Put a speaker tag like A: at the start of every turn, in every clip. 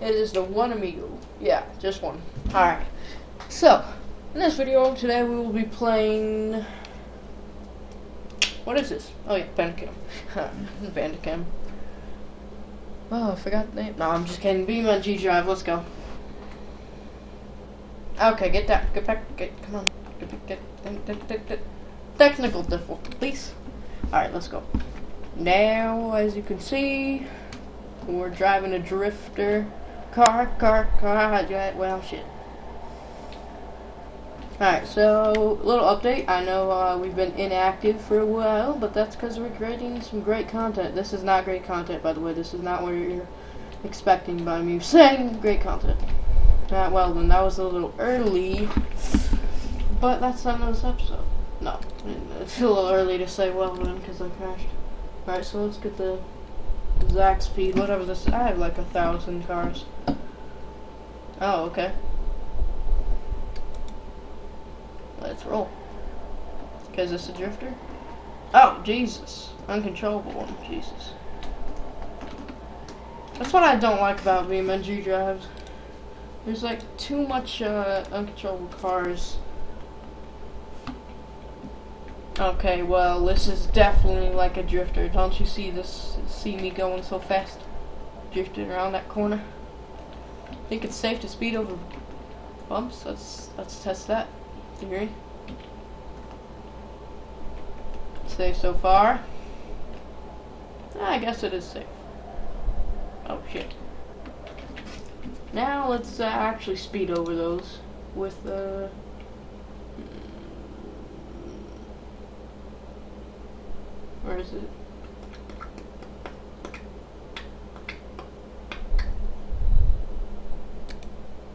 A: It is the one amigo. Yeah, just one. Alright. So, in this video today we will be playing... What is this? Oh yeah, Bandicam. Bandicam. Oh, I forgot the name. No, I'm just kidding. BeamNG Drive, let's go. Okay, get that. Get back. Get, come on. Get, get, get, get, get. Technical difficulties. Alright, let's go. Now, as you can see, we're driving a drifter. Car, car, car. Well, shit. Alright, so, little update. I know uh, we've been inactive for a while, but that's because we're creating some great content. This is not great content, by the way. This is not what you're expecting by me saying great content. Uh, well, then, that was a little early, but that's of this episode. No, it's a little early to say well then, because I crashed. Alright, so let's get the exact speed, whatever this I have like a thousand cars. Oh, okay. Let's roll. Okay, is this a drifter? Oh, Jesus. Uncontrollable one. Jesus. That's what I don't like about BeamNG drives. There's like too much uh, uncontrollable cars. Okay, well, this is definitely like a drifter. Don't you see this? See me going so fast? Drifting around that corner. Think it's safe to speed over bumps? Let's let's test that theory. Safe so far. I guess it is safe. Oh shit. Now let's uh, actually speed over those with the. Uh, where is it?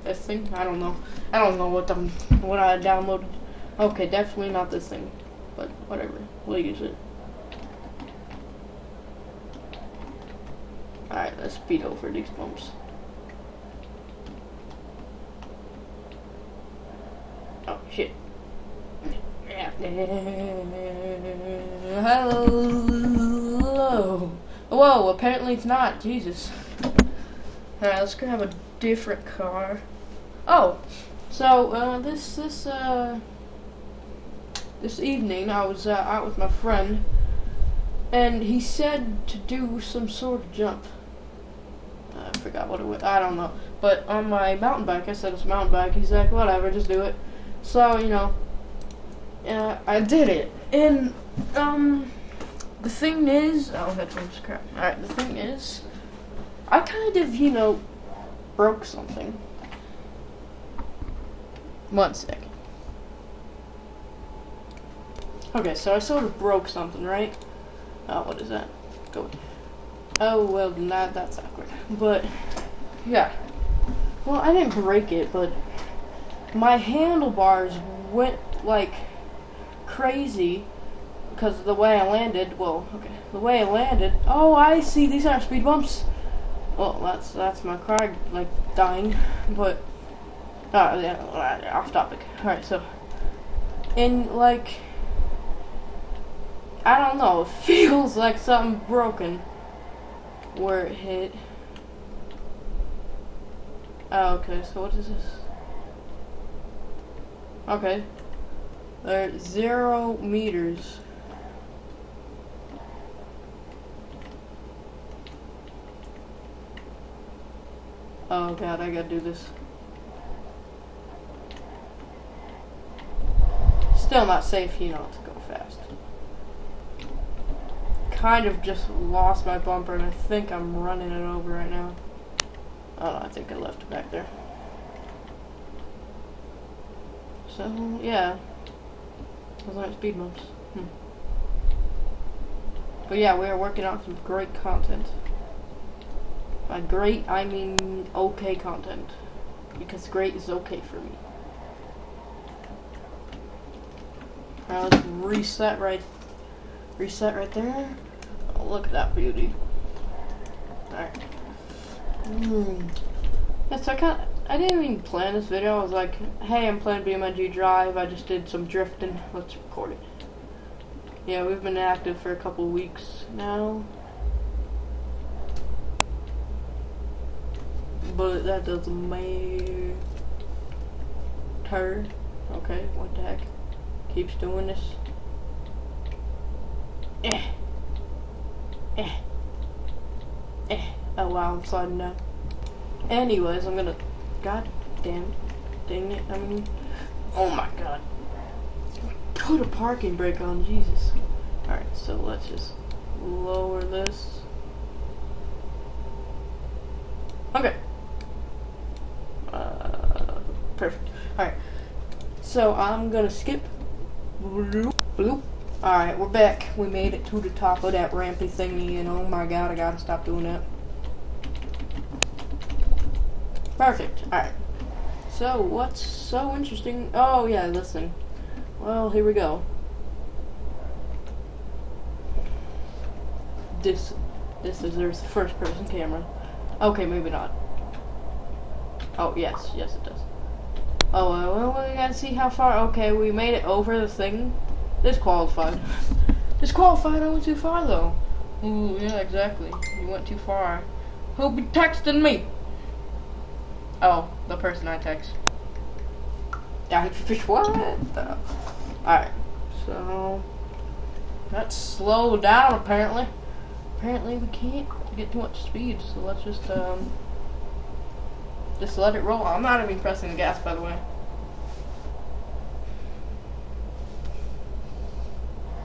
A: This thing? I don't know. I don't know what I'm, what I downloaded. Okay, definitely not this thing. But whatever. We'll use it. Alright, let's speed over these bumps. Oh shit. Hello. Whoa, apparently it's not. Jesus. Alright, let's grab a different car. Oh, so uh, this this uh, this evening I was uh, out with my friend, and he said to do some sort of jump. I forgot what it was. I don't know. But on my mountain bike, I said it's a mountain bike. He's like, whatever, just do it. So you know, uh, I did it, and um, the thing is, oh, headphones, crap. All right, the thing is, I kind of you know broke something. One second. Okay, so I sort of broke something, right? Oh, what is that? Go. Oh, well, that, that's awkward. But, yeah. Well, I didn't break it, but my handlebars went, like, crazy because the way I landed. Well, okay, the way I landed. Oh, I see. These are speed bumps. Well, that's that's my car like dying, but uh, yeah, off topic. All right, so and like I don't know, it feels like something broken where it hit. Oh, okay. So what is this? Okay, there zero meters. Oh god, I gotta do this. Still not safe, you know, to go fast. Kind of just lost my bumper and I think I'm running it over right now. Oh, I think I left it back there. So, yeah. Those aren't speed bumps. Hmm. But yeah, we are working on some great content. By great, I mean okay content. Because great is okay for me. Now let's reset right reset right there. Oh, look at that beauty. Alright. Mm. Yeah, so I kind I didn't even plan this video. I was like, hey, I'm playing BeamNG Drive. I just did some drifting. Let's record it. Yeah, we've been active for a couple weeks now. But that doesn't matter. Okay, what the heck? Keeps doing this. Eh. Eh. Eh. Oh wow, I'm sliding down. Anyways, I'm gonna. God damn. Dang it. I mean. Oh my god. Put a parking brake on, Jesus. Alright, so let's just lower this. Okay. Perfect. Alright. So I'm gonna skip. Bloop, bloop. Alright, we're back. We made it to the top of that rampy thingy, and oh my god, I gotta stop doing that. Perfect. Alright. So, what's so interesting? Oh, yeah, listen. Well, here we go. This, this is there's first person camera. Okay, maybe not. Oh, yes, yes it does. Oh, well, we gotta see how far. Okay, we made it over the thing. Disqualified. Disqualified, I went too far though. Ooh, yeah, exactly. You went too far. Who'll be texting me? Oh, the person I text. What? Alright, so let's slow down apparently. Apparently we can't get too much speed, so let's just um just let it roll. I'm not even pressing the gas by the way.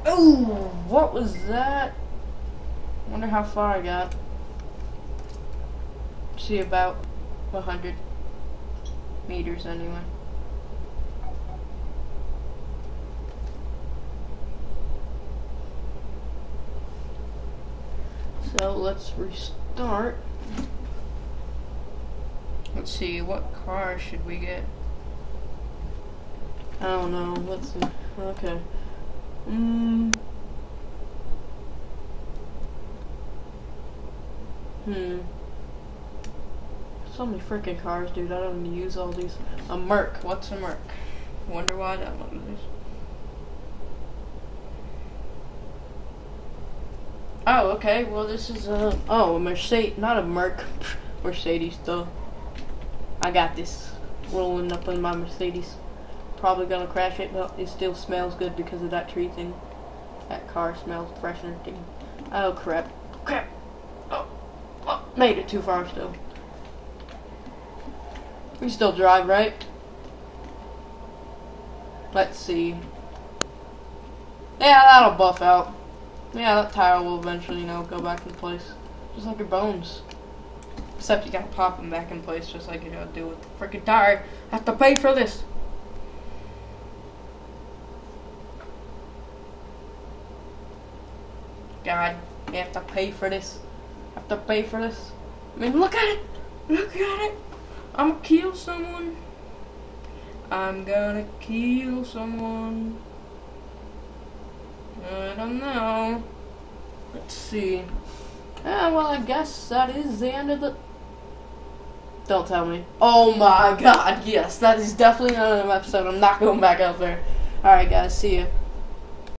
A: Oh, what was that? Wonder how far I got. See about 100 meters anyway. So let's restart. Let's see, what car should we get? I don't know. Let's see. Okay. Mm. Hmm. So many freaking cars, dude. I don't even use all these. A Merc. What's a Merc? Wonder why that one is. Oh, okay. Well, this is a oh a Mercedes, not a Merc. Mercedes though. I got this rolling up in my Mercedes. Probably gonna crash it, but it still smells good because of that tree thing. That car smells fresh and everything. Oh crap! Crap! Oh, oh, made it too far still. We still drive, right? Let's see. Yeah, that'll buff out. Yeah, that tire will eventually, you know, go back in place. Just like your bones. Except you gotta pop them back in place just like you gotta do with the freaking tire. I have to pay for this. God, you have to pay for this. Have to pay for this. I mean, look at it. Look at it. I'm gonna kill someone. I'm gonna kill someone. I don't know. Let's see. Ah, well, I guess that is the end of the... Don't tell me. Oh my god, yes, that is definitely not another episode. I'm not going back out there. Alright, guys, see ya.